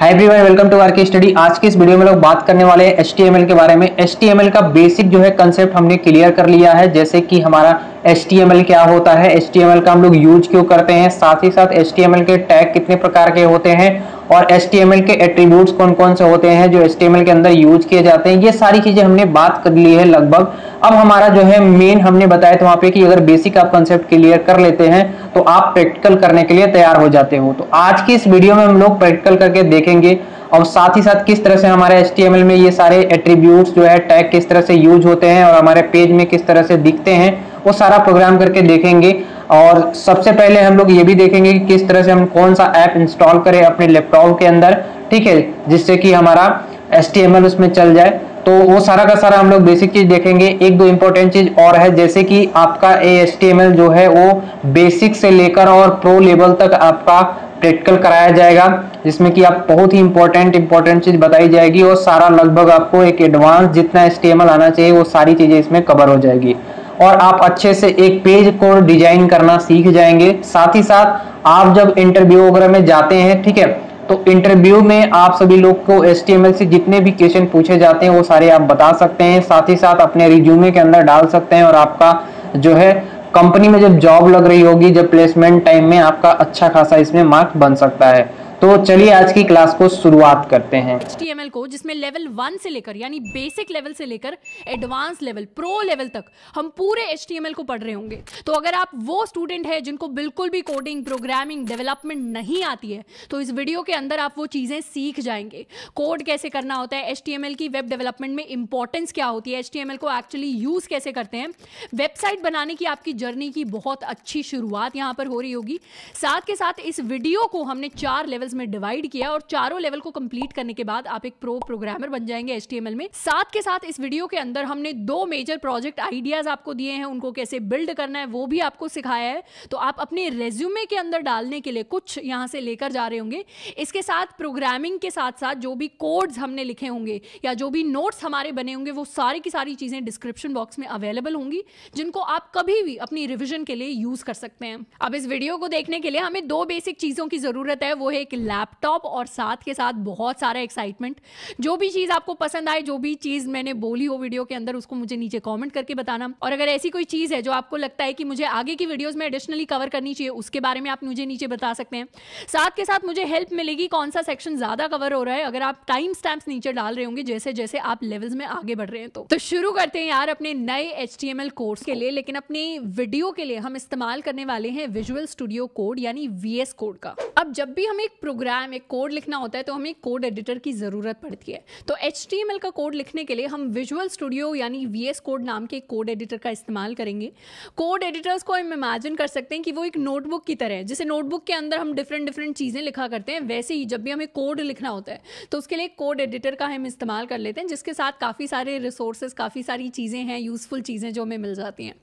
Hi everyone welcome to R K study आज के इस वीडियो में लोग बात करने वाले हैं एच के बारे में। HTML का बेसिक जो है कंसेप्ट हमने क्लियर कर लिया है, जैसे कि हमारा HTML क्या होता है? एच का हम लोग यूज़ क्यों करते हैं? साथ ही साथ एच के टैग कितने प्रकार के होते हैं? और एच के एट्रीब्यूट्स कौन कौन से होते हैं जो एच के अंदर यूज़ किए जाते हैं? ये सारी चीज़ें हमने बात कर ली है लगभग। अब हमारा जो है मेन हमने बताया था वहाँ पे कि अगर बेसिक आप कंसेप्ट क्लियर कर लेते हैं तो आप प्रैक्टिकल करने के लिए तैयार हो जाते हो। तो आज की इस वीडियो में हम लोग प्रैक्टिकल करके देखेंगे। और साथ ही साथ किस तरह से हमारे एच में ये सारे एट्रीब्यूट्स जो है टैग किस तरह से यूज़ होते हैं और हमारे पेज में किस तरह से दिखते हैं, वो सारा प्रोग्राम करके देखेंगे। और सबसे पहले हम लोग ये भी देखेंगे कि किस तरह से हम कौन सा ऐप इंस्टॉल करें अपने लैपटॉप के अंदर, ठीक है? जिससे कि हमारा एच उसमें चल जाए। तो वो सारा का सारा हम लोग बेसिक चीज़ देखेंगे। एक दो इंपॉर्टेंट चीज़ और है, जैसे कि आपका ए जो है, वो बेसिक से लेकर और प्रो लेवल तक आपका प्रैक्टिकल कराया जाएगा, जिसमें कि आप बहुत ही इंपॉर्टेंट इंपॉर्टेंट चीज़ बताई जाएगी और सारा लगभग आपको एक एडवांस जितना एस आना चाहिए, वो सारी चीज़ें इसमें कवर हो जाएगी। और आप अच्छे से एक पेज को डिज़ाइन करना सीख जाएँगे। साथ ही साथ आप जब इंटरव्यू वगैरह में जाते हैं, ठीक है तो इंटरव्यू में आप सभी लोग को एस से जितने भी क्वेश्चन पूछे जाते हैं, वो सारे आप बता सकते हैं। साथ ही साथ अपने रिज्यूमे के अंदर डाल सकते हैं और आपका जो है कंपनी में जब जॉब लग रही होगी, जब प्लेसमेंट टाइम में आपका अच्छा खासा इसमें मार्क बन सकता है। तो चलिए आज की क्लास को शुरुआत करते हैं। HTML को, जिसमें लेवल वन से लेकर, यानी बेसिक लेवल से लेकर एडवांस लेवल प्रो लेवल तक, हम पूरे HTML को पढ़ रहे होंगे। तो अगर आप वो स्टूडेंट है जिनको बिल्कुल भी कोडिंग प्रोग्रामिंग डेवलपमेंट नहीं आती है तो इस वीडियो के अंदर आप वो चीज़ें सीख जाएँगे। कोड कैसे करना होता है HTML की वेब डेवलपमेंट में इंपॉर्टेंस क्या होती है एच को एक्चुअली यूज़ कैसे करते हैं। वेबसाइट बनाने की आपकी जर्नी की बहुत अच्छी शुरुआत यहाँ पर हो रही होगी। साथ के साथ इस वीडियो को हमने चार लेवल लेवल्स में डिवाइड किया और चारों लेवल को कंप्लीट करने के बाद आप एक प्रो प्रोग्रामर बन जाएँगे HTML में। साथ के साथ इस वीडियो के अंदर हमने दो मेजर प्रोजेक्ट आइडियाज़ आपको दिए हैं, उनको कैसे बिल्ड करना है, वो भी आपको सिखाया है। तो आप अपने रेज्यूमे के अंदर डालने के लिए कुछ यहाँ से लेकर जा रहे होंगे। इसके साथ प्रोग्रामिंग के साथ साथ जो भी कोड्स हमने लिखे होंगे या जो भी नोट्स हमारे बने होंगे, वो सारी की सारी चीज़ें डिस्क्रिप्शन बॉक्स में अवेलेबल होंगी, जिनको आप कभी भी अपनी रिविजन के लिए यूज़ कर सकते हैं। अब इस वीडियो को देखने के लिए हमें दो बेसिक चीज़ों की ज़रूरत है, वो है एक लैपटॉप और साथ के साथ बहुत सारा एक्साइटमेंट जो भी चीज़ आपको पसंद आए जो भी चीज़ मैंने बोली हो वीडियो के अंदर उसको मुझे नीचे कमेंट करके बताना। और अगर ऐसी कोई चीज़ है जो आपको लगता है कि मुझे आगे की वीडियोस में एडिशनली कवर करनी चाहिए उसके बारे में आप मुझे नीचे बता सकते हैं। साथ के साथ मुझे हेल्प मिलेगी कौन सा सेक्शन ज़्यादा कवर हो रहा है। अगर आप टाइम स्टैम्प नीचे डाल रहे होंगे जैसे जैसे आप लेवल्स में आगे बढ़ रहे हैं तो, तो शुरू करते हैं यार अपने नए एच कोर्स के लिए लेकिन अपने वीडियो के लिए हम इस्तेमाल करने वाले हैं विजुअल स्टूडियो कोड यानी वी कोड का। अब जब भी हम एक प्रोग्राम एक कोड लिखना होता है तो हमें कोड एडिटर की ज़रूरत पड़ती है। तो एच का कोड लिखने के लिए हम विजुअल स्टूडियो यानी वीएस कोड नाम के कोड एडिटर का इस्तेमाल करेंगे। कोड एडिटर्स को हम इमेजिन कर सकते हैं कि वो एक नोटबुक की तरह है, जैसे नोटबुक के अंदर हम डिफरेंट डिफरेंट चीज़ें लिखा करते हैं, वैसे ही जब भी हमें कोड लिखना होता है तो उसके लिए कोड एडिटर का हम इस्तेमाल कर लेते हैं, जिसके साथ काफ़ी सारे रिसोर्सेज काफ़ी सारी चीज़ें हैं यूज़फुल चीज़ें जो हमें मिल जाती हैं।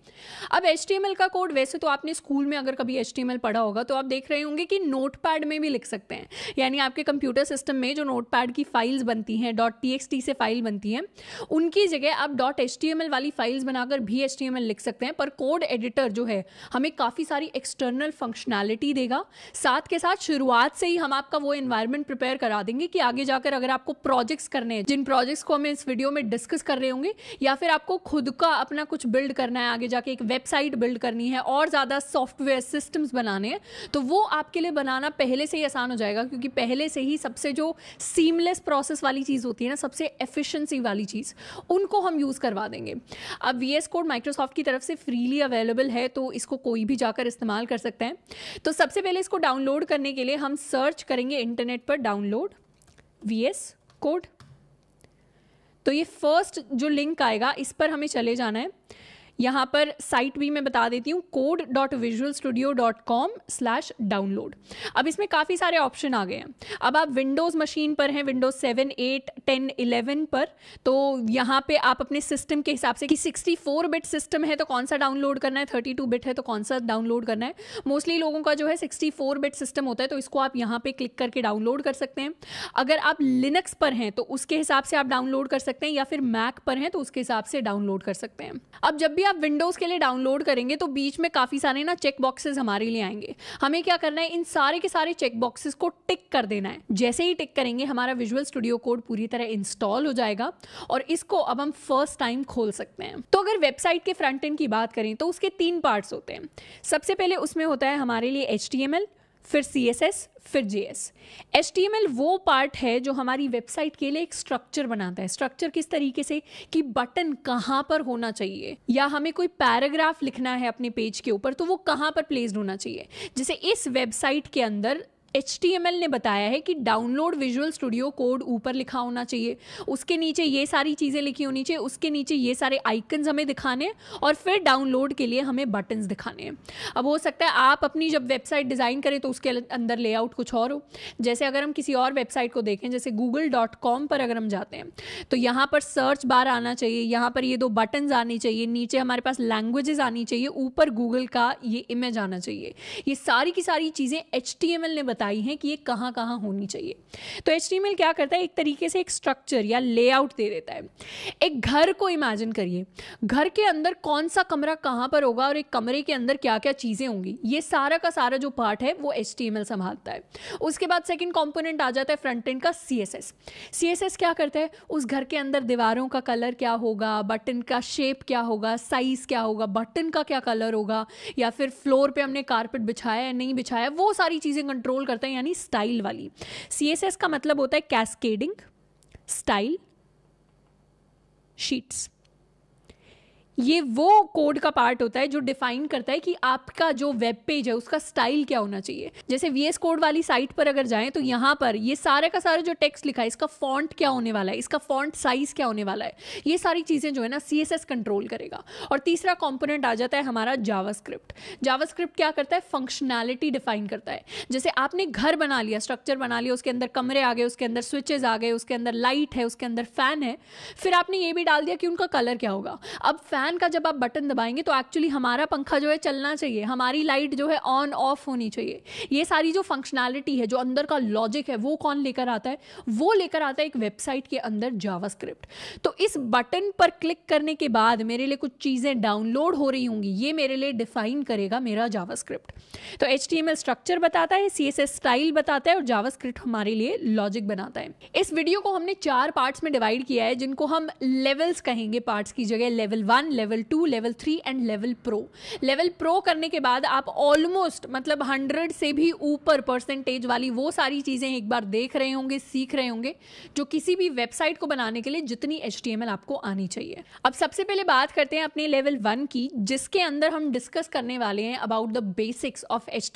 अब एच का कोड वैसे तो आपने स्कूल में अगर कभी एच पढ़ा होगा तो आप देख रहे होंगे कि नोट में भी लिख सकते हैं। यानी आपके कंप्यूटर सिस्टम में जो नोटपैड की फाइल्स बनती हैं डॉट टी से फ़ाइल बनती हैं, उनकी जगह आप डॉट एच वाली फाइल्स बनाकर भी एच लिख सकते हैं। पर कोड एडिटर जो है, हमें काफ़ी सारी एक्सटर्नल फंक्शनैलिटी देगा। साथ के साथ शुरुआत से ही हम आपका वो इन्वायरमेंट प्रिपेयर करा देंगे कि आगे जाकर अगर आपको प्रोजेक्ट्स करने हैं, जिन प्रोजेक्ट्स को हमें इस वीडियो में डिस्कस कर रहे होंगे, या फिर आपको खुद का अपना कुछ बिल्ड करना है, आगे जाके एक वेबसाइट बिल्ड करनी है, और ज़्यादा सॉफ्टवेयर सिस्टम्स बनाने हैं तो वो आपके लिए बनाना पहले से ही आसान हो जाएगा, क्योंकि पहले से ही सबसे जो सीमलेस प्रोसेस वाली चीज़ होती है ना, सबसे एफिशिएंसी वाली चीज़, उनको हम यूज़ करवा देंगे। अब वी एस कोड माइक्रोसॉफ्ट की तरफ़ से फ्रीली अवेलेबल है तो इसको कोई भी जाकर इस्तेमाल कर सकते हैं। तो सबसे पहले इसको डाउनलोड करने के लिए हम सर्च करेंगे इंटरनेट पर डाउनलोड वी एस कोड तो ये फ़र्स्ट जो लिंक आएगा, इस पर हमें चले जाना है। यहाँ पर साइट भी मैं बता देती हूँ code dot visual studio dot com slash download अब इसमें काफ़ी सारे ऑप्शन आ गए हैं। अब आप विंडोज़ मशीन पर हैं Windows seven eight ten eleven पर तो यहाँ पे आप अपने सिस्टम के हिसाब से कि सिक्सटी फोर बिट सिस्टम है तो कौन सा डाउनलोड करना है थर्टी टू बिट है तो कौन सा डाउनलोड करना है। मोस्टली लोगों का जो है सिक्सटी फोर बिट सिस्टम होता है तो इसको आप यहाँ पे क्लिक करके डाउनलोड कर सकते हैं। अगर आप लिनक्स पर हैं तो उसके हिसाब से आप डाउनलोड कर सकते हैं, या फिर मैक पर हैं तो उसके हिसाब से डाउनलोड कर सकते हैं। अब जब भी आप विंडोज़ के लिए डाउनलोड करेंगे तो बीच में काफ़ी सारे ना चेक बॉक्सेस हमारे लिए आएँगे। हमें क्या करना है? इन सारे के सारे चेक बॉक्सेस को टिक कर देना है। जैसे ही टिक करेंगे, हमारा विजुअल स्टूडियो कोड पूरी तरह इंस्टॉल हो जाएगा और इसको अब हम फ़र्स्ट टाइम खोल सकते हैं। तो अगर वेबसाइट के फ्रंट एंड की बात करें तो उसके तीन पार्ट्स होते हैं। सबसे पहले उसमें होता है हमारे लिए एच फिर सी एस एस फिर J S H T M L वो पार्ट है जो हमारी वेबसाइट के लिए एक स्ट्रक्चर बनाता है। स्ट्रक्चर किस तरीके से? कि बटन कहाँ पर होना चाहिए? या हमें कोई पैराग्राफ लिखना है अपने पेज के ऊपर तो वो कहाँ पर प्लेस्ड होना चाहिए? जैसे इस वेबसाइट के अंदर HTML ने बताया है कि डाउनलोड विजुअल स्टूडियो कोड ऊपर लिखा होना चाहिए। उसके नीचे ये सारी चीज़ें लिखी होनी चाहिए, उसके नीचे ये सारे आइकन्स हमें दिखाने और फिर डाउनलोड के लिए हमें बटन्स दिखाने हैं। अब हो सकता है आप अपनी जब वेबसाइट डिज़ाइन करें तो उसके अंदर लेआउट कुछ और हो। जैसे अगर हम किसी और वेबसाइट को देखें, जैसे गूगल पर अगर हम जाते हैं तो यहाँ पर सर्च बार आना चाहिए, यहाँ पर ये दो बटन्स आने चाहिए, नीचे हमारे पास लैंग्वेजेस आनी चाहिए, ऊपर गूगल का ये इमेज आना चाहिए। ये सारी की सारी चीज़ें HTML ने बताई हैं कि ये कहाँ कहाँ होनी चाहिए। तो एचटीएमएल क्या करता है? एक तरीके से एक स्ट्रक्चर या लेआउट दे देता है। एक घर को इमेजिन करिए। घर के अंदर कौन सा कमरा कहाँ पर होगा और एक कमरे के अंदर क्या क्या चीज़ें होंगी, ये सारा का सारा जो पार्ट है वो एचटीएमएल संभालता है। उसके बाद सेकेंड कॉम्पोनेंट आ जाता है फ्रंट एंड का सी एस क्या करता है? उस घर के अंदर दीवारों का कलर क्या होगा बटन का शेप क्या होगा साइज़ क्या होगा बटन का क्या कलर होगा, या फिर फ्लोर पे हमने कारपेट बिछाया है नहीं बिछाया, वो सारी चीज़ें कंट्रोल करते है यानी स्टाइल वाली। सीएसएस का मतलब होता है कैस्केडिंग स्टाइल शीट्स ये वो कोड का पार्ट होता है जो डिफाइन करता है कि आपका जो वेब पेज है, उसका स्टाइल क्या होना चाहिए। जैसे वी एस कोड वाली साइट पर अगर जाएँ तो यहाँ पर ये सारे का सारा जो टेक्स्ट लिखा है, इसका फॉन्ट क्या होने वाला है, इसका फॉन्ट साइज़ क्या होने वाला है, ये सारी चीज़ें जो है ना CSS कंट्रोल करेगा। और तीसरा कॉम्पोनेंट आ जाता है हमारा जावा स्क्रिप्ट जावा स्क्रिप्ट क्या करता है? फंक्शनैलिटी डिफाइन करता है। जैसे आपने घर बना लिया स्ट्रक्चर बना लिया, उसके अंदर कमरे आ गए, उसके अंदर स्विचेज आ गए, उसके अंदर लाइट है, उसके अंदर फ़ैन है, फिर आपने ये भी डाल दिया कि उनका कलर क्या होगा। अब फ़ैन फ़ैन का जब आप बटन दबाएँगे तो एक्चुअली हमारा पंखा जो है चलना चाहिए, हमारी लाइट जो है ऑन ऑफ़ होनी चाहिए। ये सारी जो फंक्शनैलिटी है, जो अंदर का लॉजिक है, वो कौन लेकर आता है? वो लेकर आता है एक वेबसाइट के अंदर जावास्क्रिप्ट तो इस बटन पर क्लिक करने के बाद मेरे लिए कुछ चीज़ें डाउनलोड हो रही होंगी, ये मेरे लिए डिफाइन करेगा मेरा जावास्क्रिप्ट तो एच स्ट्रक्चर बताता है सीएसएस स्टाइल बताता है और जावास्क्रिप्ट हमारे लिए लॉजिक बनाता है। इस वीडियो को हमने चार पार्ट्स में डिवाइड किया है, जिनको हम लेवल्स कहेंगे पार्ट्स की जगह level one level two level three and level pro level pro करने के बाद आप ऑलमोस्ट मतलब हंड्रेड से भी ऊपर परसेंटेज वाली वो सारी चीज़ें एक बार देख रहे होंगे, सीख रहे होंगे, जो किसी भी वेबसाइट को बनाने के लिए जितनी एचटीएमएल आपको आनी चाहिए। अब सबसे पहले बात करते हैं अपने लेवल वन की, जिसके अंदर हम डिस्कस करने वाले हैं about the basics of H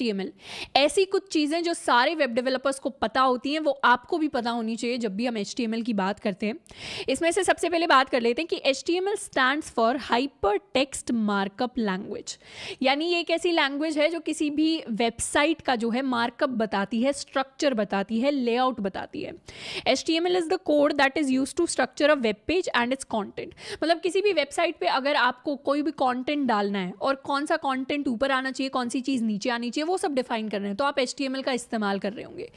ऐसी कुछ चीज़ें जो सारे वेब डेवलपर्स को पता होती हैं, वो आपको भी पता होनी चाहिए जब भी हम एचटीएमएल की बात करते हैं। इसमें से सबसे पहले बात कर लेते हैं कि H T M L stand for hyper text markup language यानी ये एक ऐसी लैंग्वेज है जो किसी भी वेबसाइट का जो है मार्कअप बताती है स्ट्रक्चर बताती है लेआउट बताती है. H T M L is the code that is use to structure a web page and its content मतलब किसी भी वेबसाइट पर अगर आपको कोई भी कॉन्टेंट डालना है और कौन सा कॉन्टेंट ऊपर आना चाहिए, कौन सी चीज़ नीचे आनी चाहिए, वो सब डिफाइन कर रहे हैं तो आप एच टी एम एल का इस्तेमाल कर रहे होंगे.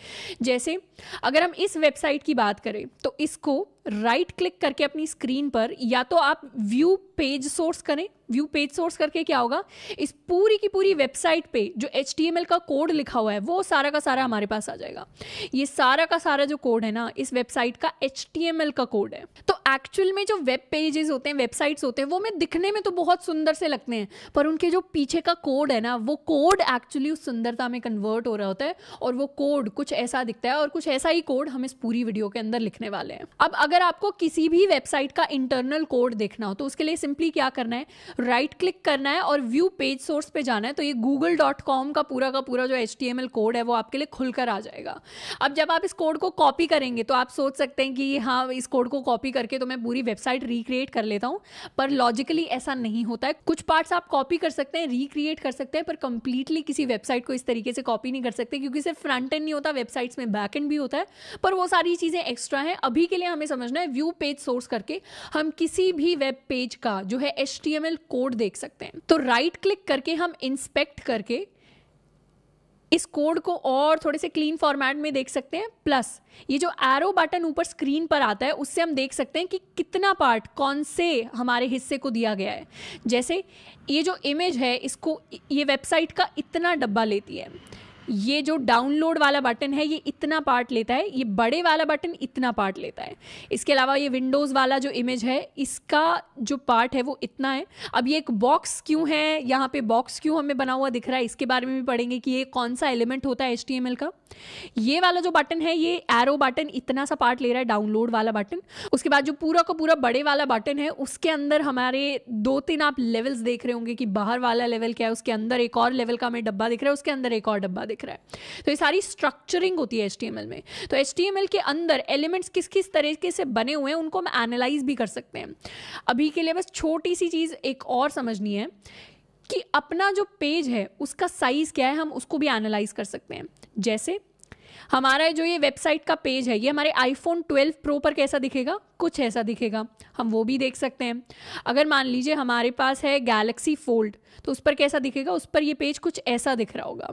जैसे, अगर हम इस वेबसाइट की बात करें तो इसको राइट क्लिक करके अपनी स्क्रीन पर, या तो आप व्यू पेज सोर्स करें। व्यू पेज सोर्स करके क्या होगा? इस पूरी की पूरी वेबसाइट पे जो एचटीएमएल का कोड लिखा हुआ है, वो सारा का सारा हमारे पास आ जाएगा। ये सारा का सारा जो कोड है ना, इस वेबसाइट का एचटीएमएल का कोड है। तो एक्चुअल में जो वेब पेजेस होते हैं वेबसाइट्स होते हैं, वो में दिखने में तो बहुत सुंदर से लगते हैं, पर उनके जो पीछे का कोड है ना, वो कोड एक्चुअली उस सुंदरता में कन्वर्ट हो रहा होता है और वो कोड कुछ ऐसा दिखता है और कुछ ऐसा ही कोड हम इस पूरी वीडियो के अंदर लिखने वाले हैं। अब अगर आपको किसी भी वेबसाइट का इंटरनल कोड देखना हो तो उसके लिए सिंपली क्या करना है? राइट क्लिक करना है और व्यू पेज सोर्स पे जाना है तो ये गूगल डॉट कॉम का पूरा का पूरा जो एच कोड है, वो आपके लिए खुलकर आ जाएगा। अब जब आप इस कोड को कॉपी करेंगे तो आप सोच सकते हैं कि हाँ इस कोड को कॉपी करके तो मैं पूरी वेबसाइट रिक्रिएट कर लेता हूँ, पर लॉजिकली ऐसा नहीं होता है। कुछ पार्ट्स आप कॉपी कर सकते हैं रिक्रिएट कर सकते हैं, पर कंप्लीटली किसी वेबसाइट को इस तरीके से कॉपी नहीं कर सकते, क्योंकि सिर्फ़ फ्रंट एंड नहीं होता वेबसाइट्स में बैक एंड भी होता है, पर वो सारी चीज़ें एक्स्ट्रा हैं। अभी के लिए हमें समझना है व्यू पेज सोर्स करके हम किसी भी वेब पेज का जो है एच कोड देख सकते हैं। तो राइट क्लिक करके हम इंस्पेक्ट करके इस कोड को और थोड़े से क्लीन फॉर्मेट में देख सकते हैं। प्लस ये जो एरो बटन ऊपर स्क्रीन पर आता है, उससे हम देख सकते हैं कि कितना पार्ट कौन से हमारे हिस्से को दिया गया है। जैसे, ये जो इमेज है, इसको, ये वेबसाइट का इतना डब्बा लेती है। ये जो डाउनलोड वाला बटन है, ये इतना पार्ट लेता है, ये बड़े वाला बटन इतना पार्ट लेता है। इसके अलावा ये विंडोज़ वाला जो इमेज है, इसका जो पार्ट है वो इतना है। अब ये एक बॉक्स क्यों है? यहाँ पे बॉक्स क्यों हमें बना हुआ दिख रहा है? इसके बारे में भी पढ़ेंगे कि ये कौन सा एलिमेंट होता है एचटीएमएल का। ये वाला जो बटन है, ये एरो बटन इतना सा पार्ट ले रहा है डाउनलोड वाला बटन उसके बाद जो पूरा का पूरा बड़े वाला बटन है, उसके अंदर हमारे दो तीन आप लेवल्स देख रहे होंगे कि बाहर वाला लेवल क्या है, उसके अंदर एक और लेवल का हमें डब्बा दिख रहा है, उसके अंदर एक और डब्बा दिख रहा है। तो ये सारी स्ट्रक्चरिंग होती है एचटीएमएल में। तो एचटीएमएल के अंदर एलिमेंट्स किस किस तरीके से बने हुए हैं, उनको हम एनालाइज भी कर सकते हैं। अभी के लिए बस छोटी सी चीज़ एक और समझनी है कि अपना जो पेज है, उसका साइज़ क्या है, हम उसको भी एनालाइज कर सकते हैं। जैसे हमारा जो ये वेबसाइट का पेज है, ये हमारे आईफोन 12 प्रो पर कैसा दिखेगा? कुछ ऐसा दिखेगा। हम वो भी देख सकते हैं। अगर मान लीजिए हमारे पास है गैलेक्सी फोल्ड तो उस पर कैसा दिखेगा? उस पर ये पेज कुछ ऐसा दिख रहा होगा।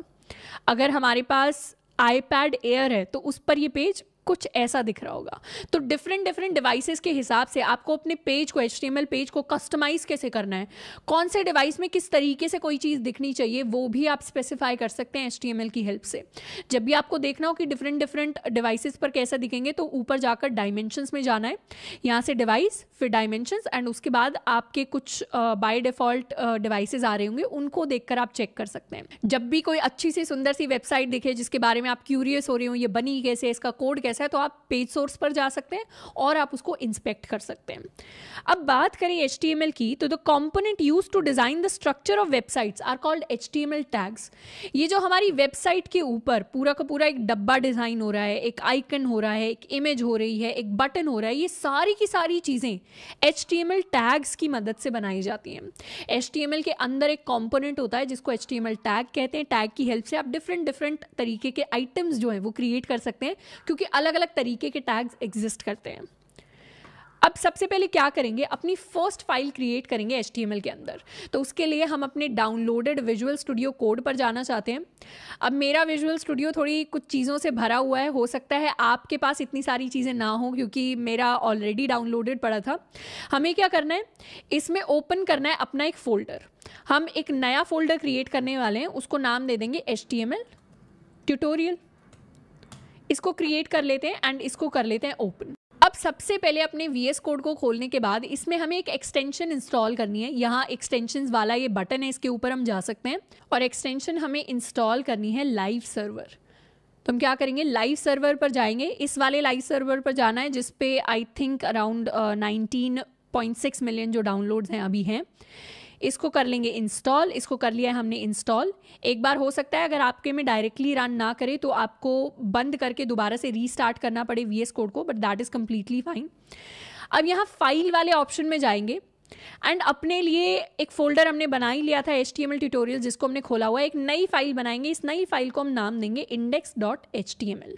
अगर हमारे पास आईपैड एयर है तो उस पर ये पेज कुछ ऐसा दिख रहा होगा। तो डिफरेंट डिफरेंट डिवाइसेस के हिसाब से आपको अपने पेज को एच पेज को कस्टमाइज कैसे करना है? कौन से डिवाइस में किस तरीके से कोई चीज़ दिखनी चाहिए, वो भी आप स्पेसिफाई कर सकते हैं एचटीएमएल की हेल्प से। जब भी आपको देखना हो कि डिफरेंट डिफरेंट डिवाइसेस पर कैसे दिखेंगे तो ऊपर जाकर डायमेंशंस में जाना है। यहाँ से डिवाइस फिर डायमेंशंस एंड उसके बाद आपके कुछ बाय डिफ़ॉल्ट डिवाइसेस आ रहे होंगे, उनको देखकर आप चेक कर सकते हैं। जब भी कोई अच्छी सी, सुंदर सी वेबसाइट दिखे जिसके बारे में आप क्यूरियस हो रहे हो, ये बनी कैसे इसका कोड कैसा है तो आप पेज सोर्स पर जा सकते हैं और आप उसको इंस्पेक्ट कर सकते हैं। अब बात करें एच की तो the component use to design the structure of websites are called H tags ये जो हमारी वेबसाइट के ऊपर पूरा का पूरा एक डब्बा डिज़ाइन हो रहा है, एक आइकन हो रहा है, एक इमेज हो रही है, एक बटन हो रहा है, ये सारी की सारी चीज़ें एच टैग्स की मदद से बनाई जाती हैं। एच के अंदर एक कॉम्पोनेंट होता है, जिसको एचटीएमएल टैग कहते हैं। टैग की हेल्प से आप डिफरेंट डिफरेंट तरीके के आइटम्स जो हैं, वो क्रिएट कर सकते हैं, क्योंकि अलग अलग तरीके के टैग्स एग्जिस्ट करते हैं। अब सबसे पहले क्या करेंगे? अपनी फ़र्स्ट फ़ाइल क्रिएट करेंगे एचटीएमएल के अंदर। तो उसके लिए हम अपने डाउनलोडेड विजुअल स्टूडियो कोड पर जाना चाहते हैं। अब मेरा विजुअल स्टूडियो थोड़ी कुछ चीज़ों से भरा हुआ है। हो सकता है आपके पास इतनी सारी चीज़ें ना हो, क्योंकि मेरा ऑलरेडी डाउनलोडेड पड़ा था। हमें क्या करना है? इसमें ओपन करना है अपना एक फ़ोल्डर हम एक नया फोल्डर क्रिएट करने वाले हैं। उसको नाम दे देंगे एच ट्यूटोरियल इसको क्रिएट कर लेते हैं एंड इसको कर लेते हैं ओपन अब सबसे पहले अपने वी एस कोड को खोलने के बाद इसमें हमें एक एक्सटेंशन इंस्टॉल करनी है। यहाँ एक्सटेंशन वाला ये बटन है, इसके ऊपर हम जा सकते हैं और एक्सटेंशन हमें इंस्टॉल करनी है लाइव सर्वर तो हम क्या करेंगे? लाइव सर्वर पर जाएँगे। इस वाले लाइव सर्वर पर जाना है जिसपे I think around nineteen point six million जो डाउनलोड्स हैं अभी हैं। इसको कर लेंगे इंस्टॉल इसको कर लिया है हमने इंस्टॉल एक बार हो सकता है अगर आपके में डायरेक्टली रन ना करे तो आपको बंद करके दोबारा से रीस्टार्ट करना पड़े VS कोड को but that is completely fine अब यहाँ फ़ाइल वाले ऑप्शन में जाएँगे। एंड अपने लिए एक फोल्डर हमने बना ही लिया था H T M L tutorial जिसको हमने खोला हुआ है। एक नई फ़ाइल बनाएँगे। इस नई फ़ाइल को हम नाम देंगे index dot H T M L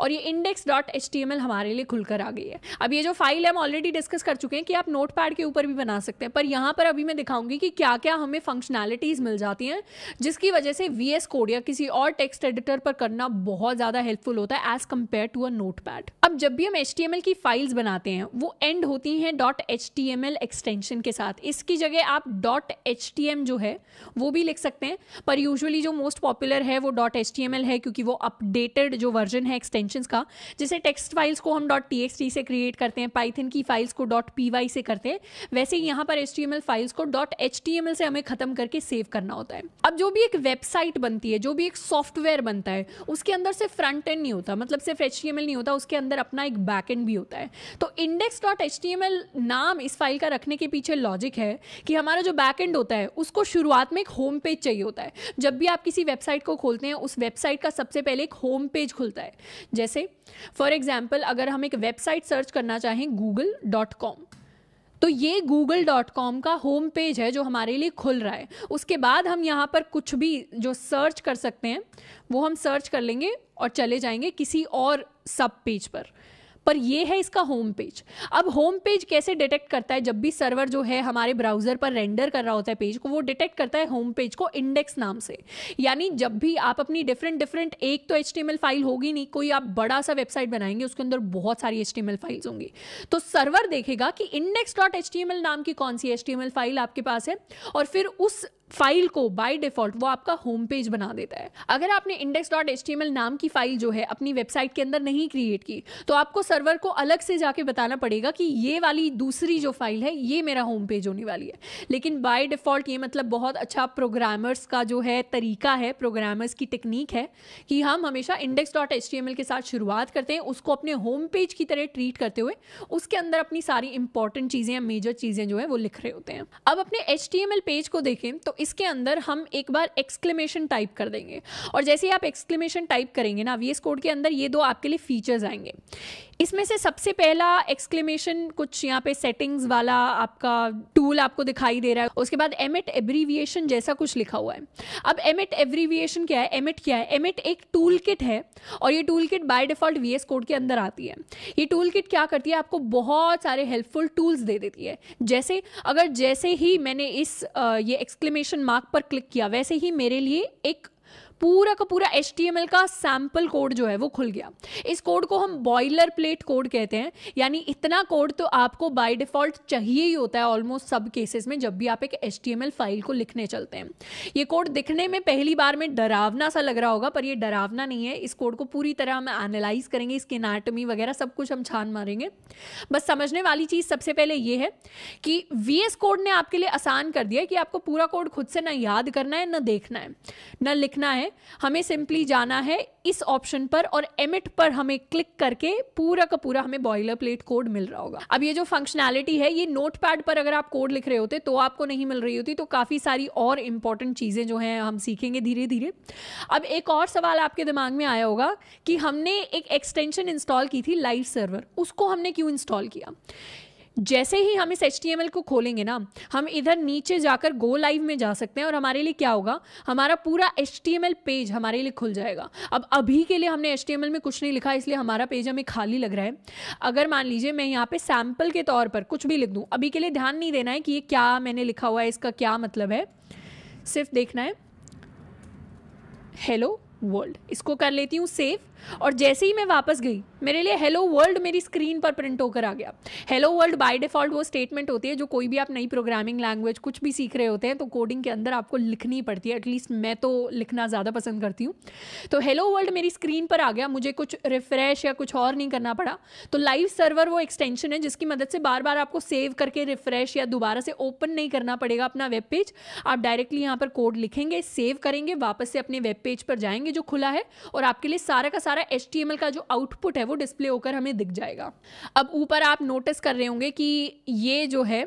और ये index dot H T M L हमारे लिए खुलकर आ गई है। अब ये जो फ़ाइल है हम ऑलरेडी डिस्कस कर चुके हैं कि आप नोट पैड के ऊपर भी बना सकते हैं, पर यहाँ पर अभी मैं दिखाऊँगी कि क्या क्या हमें फंक्शनैलिटीज़ मिल जाती हैं, जिसकी वजह से वी एस कोड या किसी और टेक्स्ट एडिटर पर करना बहुत ज़्यादा हेल्पफुल होता है as compare to a notepad अब जब भी हम एच टी एम एल की फाइल्स बनाते हैं, वो एंड होती हैं. Dot H T M L extension के साथ। इसकी जगह आप. डॉट एच टी एम जो है, वो भी लिख सकते हैं, पर यूजुअली जो मोस्ट पॉपुलर है वो. Dot H T M L है, क्योंकि वो अपडेटेड जो वर्जन है एक्सटेंशन का, जैसे टेक्स्ट फाइल्स को हम डॉट टी एक्स टी से क्रिएट करते हैं पाइथन की फाइल्स को डॉट पी वाई से करते हैं, वैसे ही यहाँ पर H T M L files को dot H T M L से हमें खत्म करके सेव करना होता है। अब जो भी एक वेबसाइट बनती है, जो भी एक सॉफ्टवेयर बनता है, उसके अंदर से फ्रंट एंड नहीं होता मतलब सिर्फ़ एच टी एम एल नहीं होता, उसके अंदर अपना एक बैक एंड भी होता है। तो index dot H T M L नाम इस फ़ाइल का रखने के पीछे लॉजिक है कि हमारा जो बैक एंड होता है, उसको शुरुआत में एक होम पेज चाहिए होता है। जब भी आप किसी वेबसाइट को खोलते हैं, उस वेबसाइट का सबसे पहले एक होम पेज खुलता है। जैसे फॉर एग्ज़ाम्पल अगर हम एक वेबसाइट सर्च करना चाहें गूगल डॉट कॉम तो ये गूगल डॉट कॉम का होम पेज है जो हमारे लिए खुल रहा है। उसके बाद हम यहाँ पर कुछ भी जो सर्च कर सकते हैं, वो हम सर्च कर लेंगे और चले जाएँगे किसी और सब पेज पर। पर ये है इसका होम पेज अब होम पेज कैसे डिटेक्ट करता है? जब भी सर्वर जो है हमारे ब्राउज़र पर रेंडर कर रहा होता है पेज को, वो डिटेक्ट करता है होम पेज को इंडेक्स नाम से. यानी जब भी आप अपनी डिफरेंट डिफरेंट एक तो एचटीएमएल फ़ाइल होगी नहीं, कोई आप बड़ा सा वेबसाइट बनाएँगे, उसके अंदर बहुत सारी एच फाइल्स होंगी. तो सर्वर देखेगा कि इंडेक्स नाम की कौन सी एच फ़ाइल आपके पास है? और फिर उस फ़ाइल को बाय डिफ़ॉल्ट वो आपका होम पेज बना देता है। अगर आपने इंडेक्स डॉट एच नाम की फ़ाइल जो है अपनी वेबसाइट के अंदर नहीं क्रिएट की तो आपको सर्वर को अलग से जाके बताना पड़ेगा कि ये वाली दूसरी जो फ़ाइल है, ये मेरा होम पेज होने वाली है। लेकिन बाय डिफ़ॉल्ट ये मतलब बहुत अच्छा प्रोग्रामर्स का जो है तरीका है प्रोग्रामर्स की टेक्निक है कि हम हमेशा इंडेक्स डॉट एच के साथ शुरुआत करते हैं, उसको अपने होम पेज की तरह ट्रीट करते हुए, उसके अंदर अपनी सारी इंपॉर्टेंट चीज़ें या मेजर चीज़ें जो है वो लिख रहे होते हैं। अब अपने एच पेज को देखें तो इसके अंदर हम एक बार एक्सक्लेमेशन टाइप कर देंगे। और जैसे ही आप एक्सक्लेमेशन टाइप करेंगे ना VS कोड के अंदर ये दो आपके लिए फीचर्स आएँगे। इसमें से सबसे पहला एक्सक्लेमेशन कुछ यहाँ पे सेटिंग्स वाला आपका टूल आपको दिखाई दे रहा है। उसके बाद एमिट एब्रीविएशन जैसा कुछ लिखा हुआ है। अब एमिट एब्रीविएशन क्या है? एमिट क्या है? एमिट एक टूल किट है और ये tool kit by default VS code के अंदर आती है। ये टूल किट क्या करती है? आपको बहुत सारे हेल्पफुल टूल्स दे देती है। जैसे, अगर जैसे ही मैंने इस ये एक्सक्लेमेशन मार्क पर क्लिक किया, वैसे ही मेरे लिए एक पूरा का पूरा HTML का सैंपल कोड जो है वो खुल गया। इस कोड को हम बॉयलर प्लेट कोड कहते हैं। यानी इतना कोड तो आपको बाय डिफ़ॉल्ट चाहिए ही होता है ऑलमोस्ट सब केसेस में जब भी आप एक HTML फ़ाइल को लिखने चलते हैं। ये कोड दिखने में पहली बार में डरावना सा लग रहा होगा, पर ये डरावना नहीं है। इस कोड को पूरी तरह हम एनालाइज करेंगे, इसकी एनाटमी वगैरह सब कुछ हम छान मारेंगे। बस समझने वाली चीज़ सबसे पहले ये है कि VS कोड ने आपके लिए आसान कर दिया कि आपको पूरा कोड खुद से ना याद करना है, ना देखना है, ना लिखना है। हमें सिंपली जाना है इस ऑप्शन पर और एमिट पर हमें क्लिक करके पूरा का पूरा हमें बॉयलर प्लेट कोड मिल रहा होगा। अब ये जो फंक्शनैलिटी है, ये नोट पर अगर आप कोड लिख रहे होते तो आपको नहीं मिल रही होती तो काफ़ी सारी और इंपॉर्टेंट चीज़ें जो हैं हम सीखेंगे धीरे धीरे अब एक और सवाल आपके दिमाग में आया होगा कि हमने एक एक्सटेंशन इंस्टॉल की थी लाइव सर्वर उसको हमने क्यों इंस्टॉल किया? जैसे ही हम इस एच को खोलेंगे ना, हम इधर नीचे जाकर गो लाइव में जा सकते हैं और हमारे लिए क्या होगा? हमारा पूरा HTML पेज हमारे लिए खुल जाएगा। अब अभी के लिए हमने एच में कुछ नहीं लिखा, इसलिए हमारा पेज हमें खाली लग रहा है। अगर मान लीजिए मैं यहाँ पे सैंपल के तौर पर कुछ भी लिख दूँ, अभी के लिए ध्यान नहीं देना है कि ये क्या मैंने लिखा हुआ है, इसका क्या मतलब है। सिर्फ़ देखना है। हेलो वर्ल्ड इसको कर लेती हूँ सेव और जैसे ही मैं वापस गई, मेरे लिए हेलो वर्ल्ड मेरी स्क्रीन पर प्रिंट होकर आ गया। हेलो वर्ल्ड बाय डिफ़ॉल्ट वो स्टेटमेंट होती है जो कोई भी आप नई प्रोग्रामिंग लैंग्वेज कुछ भी सीख रहे होते हैं तो कोडिंग के अंदर आपको लिखनी पड़ती है एटलीस्ट मैं तो लिखना ज़्यादा पसंद करती हूँ। तो हेलो वर्ल्ड मेरी स्क्रीन पर आ गया, मुझे कुछ रिफ्रेश या कुछ और नहीं करना पड़ा। तो लाइव सर्वर वो एक्सटेंशन है जिसकी मदद से बार बार आपको सेव करके रिफ्रेश या दोबारा से ओपन नहीं करना पड़ेगा अपना वेब पेज आप डायरेक्टली यहाँ पर कोड लिखेंगे सेव करेंगे, वापस से अपने वेब पेज पर जाएँगे जो खुला है और आपके लिए सारा का एच का जो आउटपुट है वो डिस्प्ले होकर हमें दिख जाएगा। अब ऊपर आप नोटिस कर रहे होंगे कि ये जो है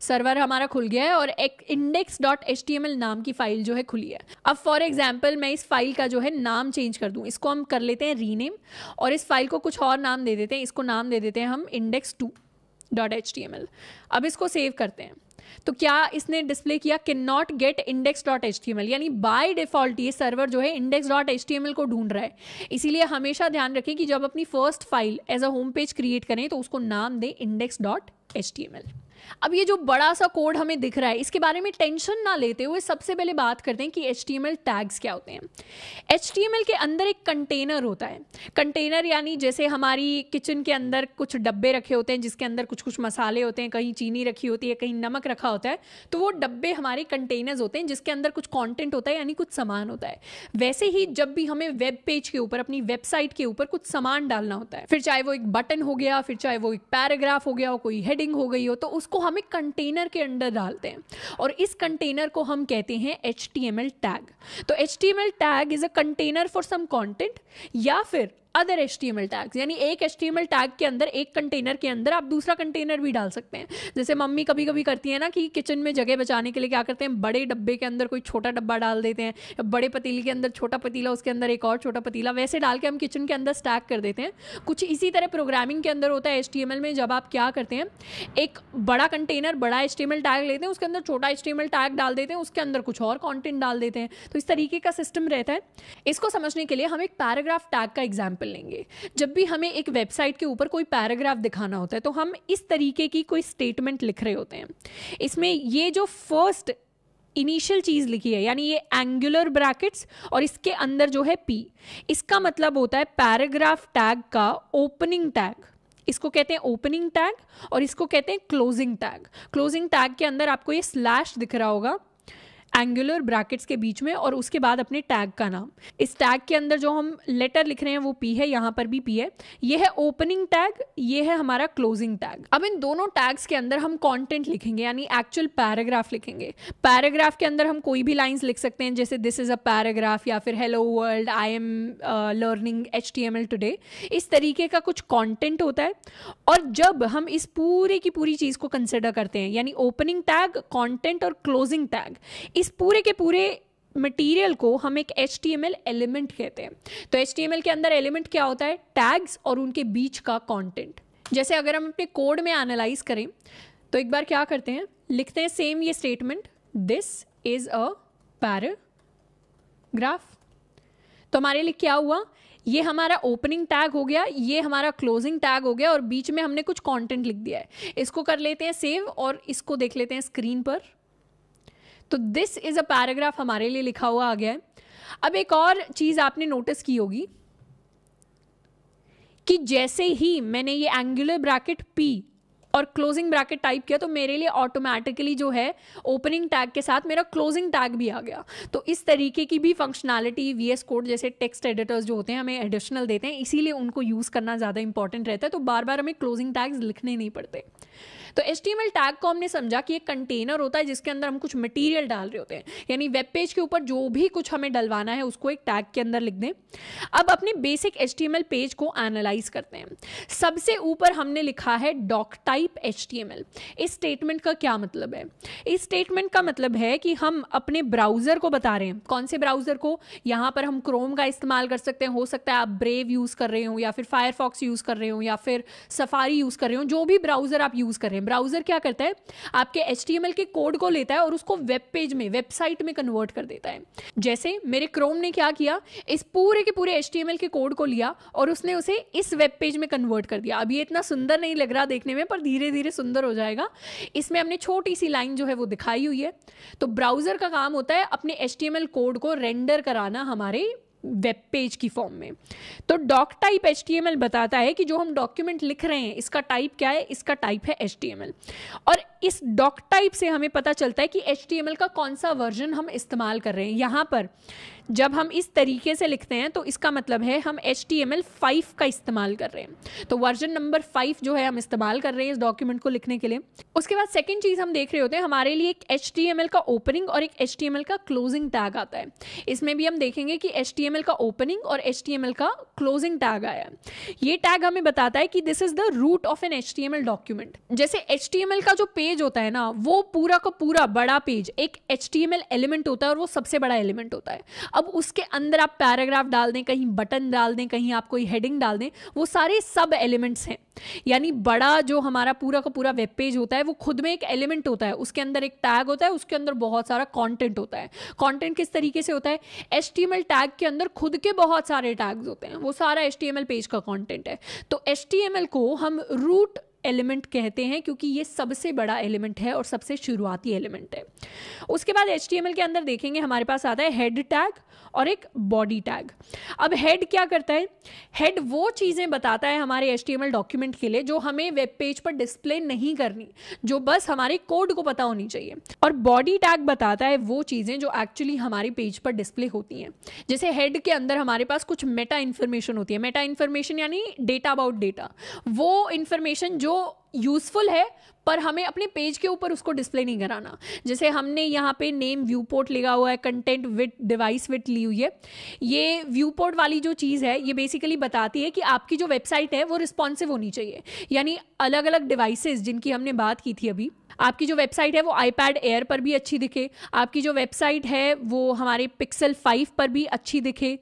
सर्वर हमारा खुल गया है और एक इंडेक्स डॉट एच नाम की फ़ाइल जो है खुली है। अब फॉर एग्ज़ाम्पल मैं इस फ़ाइल का जो है नाम चेंज कर दूँ। इसको हम कर लेते हैं रीनेम और इस फ़ाइल को कुछ और नाम दे देते हैं। इसको नाम दे देते हैं हम इंडेक्स टू डॉट एच अब इसको सेव करते हैं। तो क्या इसने डिस्प्ले किया? Can not get index dot H T M L यानी बाय डिफ़ॉल्ट ये सर्वर जो है index dot H T M L को ढूंढ रहा है। इसीलिए हमेशा ध्यान रखें कि जब अपनी first file as a home page create करें तो उसको नाम दें इंडेक्स डॉट एच अब ये जो बड़ा सा कोड हमें दिख रहा है, इसके बारे में टेंशन ना लेते हुए सबसे पहले बात करते हैं कि एच टैग्स क्या होते हैं। एच के अंदर एक कंटेनर होता है। कंटेनर यानी जैसे हमारी किचन के अंदर कुछ डब्बे रखे होते हैं, जिसके अंदर कुछ कुछ मसाले होते हैं, कहीं चीनी रखी होती है, कहीं नमक रखा होता है तो वो डब्बे हमारे कंटेनर्स होते हैं, जिसके अंदर कुछ कॉन्टेंट होता है, यानी कुछ सामान होता है। वैसे ही जब भी हमें वेब पेज के ऊपर, अपनी वेबसाइट के ऊपर कुछ सामान डालना होता है, फिर चाहे वो एक बटन हो गया, फिर चाहे वो एक पैराग्राफ हो गया हो कोई हेडिंग हो गई हो तो उसको उसको हम एक कंटेनर के अंदर डालते हैं और इस कंटेनर को हम कहते हैं H T M L tag तो H T M L tag is a container for some content या फिर अदर एच टी टैग्स यानी एक एच टी टैग के अंदर, एक कंटेनर के अंदर आप दूसरा कंटेनर भी डाल सकते हैं। जैसे मम्मी कभी कभी करती है ना कि किचन में जगह बचाने के लिए क्या करते हैं, बड़े डब्बे के अंदर कोई छोटा डब्बा डाल देते हैं बड़े पतीले के अंदर छोटा पतीला, उसके अंदर एक और छोटा पतीला, वैसे डाल के हम किचन के अंदर स्टैक कर देते हैं। कुछ इसी तरह प्रोग्रामिंग के अंदर होता है एच में, जब आप क्या करते हैं, एक बड़ा कंटेनर बड़ा एच टैग लेते हैं, उसके अंदर छोटा एच टैग डाल देते हैं, उसके अंदर कुछ और कॉन्टेंट डाल देते हैं। तो इस तरीके का सिस्टम रहता है। इसको समझने के लिए हम एक पैराग्राफ टैग का एग्ज़ाम्पल एग्ज़ाम्पल लेंगे। जब भी हमें एक वेबसाइट के ऊपर कोई पैराग्राफ दिखाना होता है तो हम इस तरीके की कोई स्टेटमेंट लिख रहे होते हैं। इसमें ये जो फ़र्स्ट इनिशियल चीज़ लिखी है, यानी ये एंगुलर ब्रैकेट्स और इसके अंदर जो है पी इसका मतलब होता है पैराग्राफ टैग का ओपनिंग टैग इसको कहते हैं ओपनिंग टैग और इसको कहते हैं क्लोजिंग टैग क्लोजिंग टैग के अंदर आपको ये स्लैश दिख रहा होगा। एंगुलर ब्रैकेट्स के बीच में और उसके बाद अपने टैग का नाम। इस टैग के अंदर जो हम लेटर लिख रहे हैं, वो पी है, यहाँ पर भी पी है। ये है ओपनिंग टैग ये है हमारा क्लोजिंग टैग अब इन दोनों टैग्स के अंदर हम कंटेंट लिखेंगे, यानी एक्चुअल पैराग्राफ लिखेंगे। पैराग्राफ के अंदर हम कोई भी लाइंस लिख सकते हैं, जैसे दिस इज़ अ पैराग्राफ या फिर hello world I am learning H T M L today इस तरीके का कुछ कॉन्टेंट होता है। और जब हम इस पूरे की पूरी चीज़ को कंसिडर करते हैं, यानी ओपनिंग टैग कॉन्टेंट और क्लोजिंग टैग इस पूरे के पूरे मटेरियल को हम एक एच एलिमेंट कहते हैं। तो एच के अंदर एलिमेंट क्या होता है? टैग्स और उनके बीच का कॉन्टेंट जैसे अगर हम अपने कोड में एनालाइज करें तो एक बार क्या करते हैं? लिखते हैं सेम ये statement this is a paragraph तो हमारे लिए क्या हुआ? ये हमारा ओपनिंग टैग हो गया, ये हमारा क्लोजिंग टैग हो गया और बीच में हमने कुछ कंटेंट लिख दिया है। इसको कर लेते हैं सेव और इसको देख लेते हैं स्क्रीन पर। तो दिस इज़ अ पैराग्राफ हमारे लिए लिखा हुआ आ गया है। अब एक और चीज़ आपने नोटिस की होगी कि जैसे ही मैंने ये एंगुलर ब्रैकेट पी और क्लोजिंग ब्रैकेट टाइप किया तो मेरे लिए ऑटोमेटिकली जो है ओपनिंग टैग के साथ मेरा क्लोजिंग टैग भी आ गया। तो इस तरीके की भी फंक्शनैलिटी वी एस कोड जैसे टेक्स्ट एडिटर्स जो होते हैं, हमें एडिशनल देते हैं, इसीलिए उनको यूज़ करना ज़्यादा इंपॉर्टेंट रहता है। तो बार बार हमें क्लोजिंग टैग्स लिखने नहीं पड़ते। तो HTML टैग को हमने समझा कि एक कंटेनर होता है जिसके अंदर हम कुछ मटीरियल डाल रहे होते हैं। यानी वेब पेज के ऊपर जो भी कुछ हमें डलवाना है, उसको एक टैग के अंदर लिख दें। अब अपने बेसिक HTML पेज को एनालाइज करते हैं। सबसे ऊपर हमने लिखा है डॉक टाइप एच इस स्टेटमेंट का क्या मतलब है? इस स्टेटमेंट का मतलब है कि हम अपने ब्राउज़र को बता रहे हैं। कौन से ब्राउज़र को? यहाँ पर हम क्रोम का इस्तेमाल कर सकते हैं। हो सकता है आप ब्रेव यूज़ कर रहे हो या फिर फायरफॉक्स यूज़ कर रहे हो या फिर सफारी यूज़ कर रहे हो। जो भी ब्राउज़र आप यूज़ कर रहे हैं। ब्राउज़र क्या करता है? आपके एचटीएमएल के कोड को लेता है और उसको वेब पेज में, वेबसाइट में कन्वर्ट कर देता है। जैसे मेरे क्रोम ने क्या किया? इस पूरे के पूरे एच के कोड को लिया और उसने उसे इस वेब पेज में कन्वर्ट कर दिया। अब ये इतना सुंदर नहीं लग रहा देखने में, पर धीरे धीरे सुंदर हो जाएगा। इसमें हमने छोटी सी लाइन जो है वो दिखाई हुई है। तो ब्राउज़र का काम होता है अपने एच कोड को रेंडर कराना हमारे वेब पेज की फॉर्म में। तो डॉक टाइप एचटीएमएल बताता है कि जो हम डॉक्यूमेंट लिख रहे हैं, इसका टाइप क्या है? इसका टाइप है एच और इस डॉक टाइप से हमें पता चलता है कि एच का कौन सा वर्जन हम इस्तेमाल कर रहे हैं। यहाँ पर जब हम इस तरीके से लिखते हैं तो इसका मतलब है हम H T M L five का इस्तेमाल कर रहे हैं। तो वर्जन नंबर फाइव जो है हम इस्तेमाल कर रहे हैं इस डॉक्यूमेंट को लिखने के लिए। उसके बाद सेकेंड चीज़ हम देख रहे होते हैं, हमारे लिए एक एच टी एम एल का ओपनिंग और एक एच टी एम एल का क्लोजिंग टैग आता है। इसमें भी हम देखेंगे कि एच टी एम एल का ओपनिंग और एच टी एम एल का क्लोजिंग टैग आया है। ये टैग हमें बताता है कि this is the root of an H T M L document जैसे एच टी एम एल का जो पेज होता है ना, वो पूरा का पूरा बड़ा पेज एक H T M L element होता है और वो सबसे बड़ा एलिमेंट होता है। अब उसके अंदर आप पैराग्राफ डाल दें, कहीं बटन डाल दें, कहीं आप कोई हेडिंग डाल दें, वो सारे सब एलिमेंट्स हैं। यानी बड़ा जो हमारा पूरा का पूरा वेब पेज होता है, वो खुद में एक एलिमेंट होता है। उसके अंदर एक टैग होता है, उसके अंदर बहुत सारा कंटेंट होता है। कंटेंट किस तरीके से होता है? एचटीएमएल टैग के अंदर खुद के बहुत सारे टैग्स होते हैं। वो सारा एच पेज का कॉन्टेंट है। तो एच को हम रूट एलिमेंट कहते हैं क्योंकि ये सबसे बड़ा एलिमेंट है और सबसे शुरुआती एलिमेंट है। उसके बाद एचटीएमएल के अंदर देखेंगे, हमारे पास आता है हेड टैग और एक बॉडी टैग अब हेड क्या करता है? हेड वो चीज़ें बताता है हमारे एचटीएमएल डॉक्यूमेंट के लिए जो हमें वेब पेज पर डिस्प्ले नहीं करनी, जो बस हमारे कोड को पता होनी चाहिए। और बॉडी टैग बताता है वो चीज़ें जो एक्चुअली हमारे पेज पर डिस्प्ले होती हैं। जैसे हेड के अंदर हमारे पास कुछ मेटा इन्फॉर्मेशन होती है। मेटा इन्फॉर्मेशन यानी डेटा अबाउट डेटा वो इन्फॉर्मेशन जो यूज़फुल है, पर हमें अपने पेज के ऊपर उसको डिस्प्ले नहीं कराना। जैसे हमने यहाँ पे नेम व्यू पोर्ट लिखा हुआ है कंटेंट विथ डिवाइस विथ ली हुई है। ये व्यू पोर्ट वाली जो चीज़ है, ये बेसिकली बताती है कि आपकी जो वेबसाइट है, वो रिस्पॉन्सिव होनी चाहिए। यानी अलग अलग डिवाइसेस जिनकी हमने बात की थी अभी, आपकी जो वेबसाइट है, वो आईपैड एयर पर भी अच्छी दिखे। आपकी जो वेबसाइट है, वो हमारे पिक्सल फाइव पर भी अच्छी दिखे।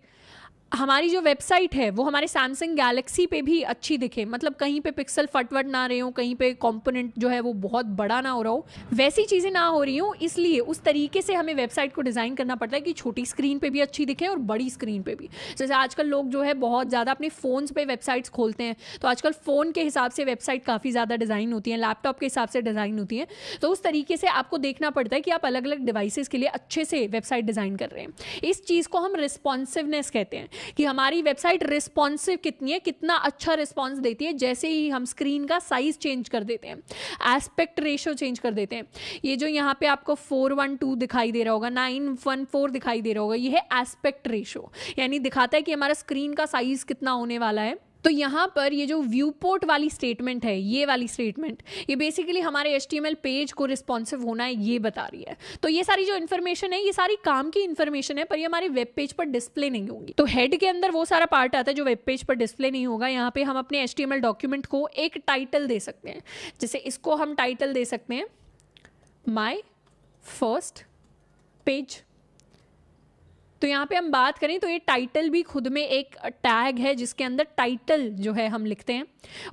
हमारी जो वेबसाइट है, वो हमारे सैमसंग गैलेक्सी पे भी अच्छी दिखे। मतलब कहीं पे पिक्सल फटवट ना रहे हो, कहीं पे कंपोनेंट जो है वो बहुत बड़ा ना हो रहा हो, वैसी चीज़ें ना हो रही हो, इसलिए उस तरीके से हमें वेबसाइट को डिज़ाइन करना पड़ता है कि छोटी स्क्रीन पे भी अच्छी दिखे और बड़ी स्क्रीन पे भी। जैसे आजकल लोग जो है बहुत ज़्यादा अपने फ़ोन्स पे वेबसाइट्स खोलते हैं तो आजकल फ़ोन के हिसाब से वेबसाइट काफ़ी ज़्यादा डिज़ाइन होती है लैपटॉप के हिसाब से डिज़ाइन होती है तो उस तरीके से आपको देखना पड़ता है कि आप अलग अलग डिवाइसेस के लिए अच्छे से वेबसाइट डिज़ाइन कर रहे हैं। इस चीज़ को हम रिस्पॉन्सिवनेस कहते हैं। कि हमारी वेबसाइट रिस्पॉन्सिव कितनी है, कितना अच्छा रिस्पॉन्स देती है, जैसे ही हम स्क्रीन का साइज़ चेंज कर देते हैं एस्पेक्ट रेशो चेंज कर देते हैं। ये जो यहाँ पे आपको फोर वन टू दिखाई दे रहा होगा नाइन वन फोर दिखाई दे रहा होगा, ये है एस्पेक्ट रेशो यानी दिखाता है कि हमारा स्क्रीन का साइज़ कितना होने वाला है। तो यहाँ पर ये जो व्यू पोर्ट वाली स्टेटमेंट है, ये वाली स्टेटमेंट ये बेसिकली हमारे एच पेज को रिस्पॉन्सिव होना है, ये बता रही है। तो ये सारी जो इन्फॉर्मेशन है, ये सारी काम की इन्फॉर्मेशन है, पर ये हमारे वेब पेज पर डिस्प्ले नहीं होगी। तो हेड के अंदर वो सारा पार्ट आता है जो वेब पेज पर डिस्प्ले नहीं होगा। यहाँ पे हम अपने एच डॉक्यूमेंट को एक टाइटल दे सकते हैं। जैसे इसको हम टाइटल दे सकते हैं माई फ़र्स्ट पेज तो यहाँ पे हम बात करें तो ये टाइटल भी खुद में एक टैग है जिसके अंदर टाइटल जो है हम लिखते हैं।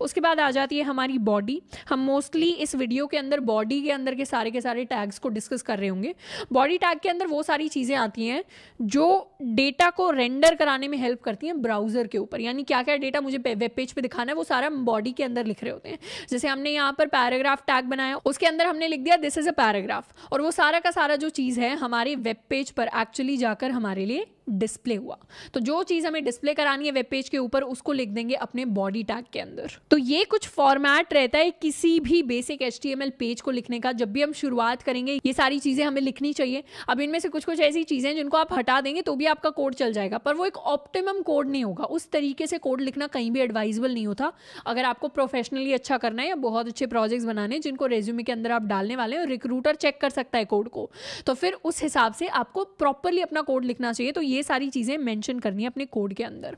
उसके बाद आ जाती है हमारी बॉडी हम मोस्टली इस वीडियो के अंदर बॉडी के अंदर के सारे के सारे टैग्स को डिस्कस कर रहे होंगे। बॉडी टैग के अंदर वो सारी चीज़ें आती हैं जो डेटा को रेंडर कराने में हेल्प करती हैं ब्राउज़र के ऊपर। यानी क्या क्या डेटा मुझे वेब पेज पर दिखाना है, वो सारा बॉडी के अंदर लिख रहे होते हैं। जैसे हमने यहाँ पर पैराग्राफ टैग बनाया, उसके अंदर हमने लिख दिया दिस इज़ अ पैराग्राफ और वो सारा का सारा जो चीज़ है हमारे वेब पेज पर एक्चुअली जाकर हमारे लिए डिस्प्ले हुआ। तो जो चीज़ हमें डिस्प्ले करानी है वेब पेज के ऊपर, उसको लिख देंगे अपने बॉडी टैग के अंदर। तो ये कुछ फॉर्मेट रहता है किसी भी बेसिक एचटीएमएल पेज को लिखने का। जब भी हम शुरुआत करेंगे, ये सारी चीज़ें हमें लिखनी चाहिए। अब इनमें से कुछ कुछ ऐसी चीज़ें जिनको आप हटा देंगे तो भी आपका कोड चल जाएगा। पर वो एक ऑप्टिमम कोड नहीं होगा। उस तरीके से कोड लिखना कहीं भी एडवाइजेबल नहीं होता। अगर आपको प्रोफेशनली अच्छा करना है या बहुत अच्छे प्रोजेक्ट्स बनाने जिनको रेज्यूमे के अंदर आप डालने वाले हैं रिक्रूटर चेक कर सकता है कोड को। तो फिर उस हिसाब से आपको प्रॉपरली अपना कोड लिखना चाहिए। तो ये सारी चीज़ें मेंशन करनी है अपने कोड के अंदर।